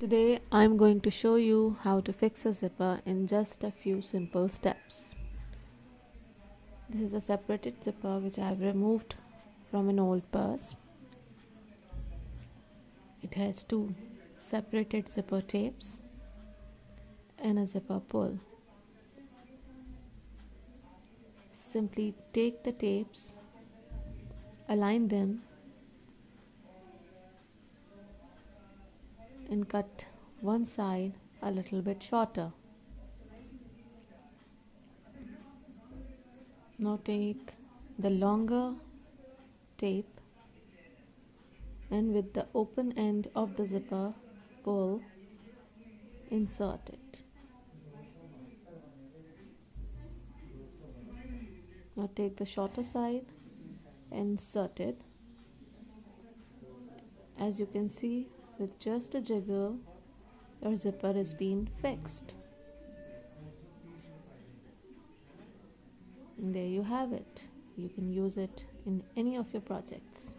Today I'm going to show you how to fix a zipper in just a few simple steps. This is a separated zipper which I have removed from an old purse. It has two separated zipper tapes and a zipper pull. Simply take the tapes, align them and cut one side a little bit shorter. Now take the longer tape and with the open end of the zipper pull insert it. Now take the shorter side and insert it. As you can see with just a jiggle your zipper is being fixed. And there you have it. You can use it in any of your projects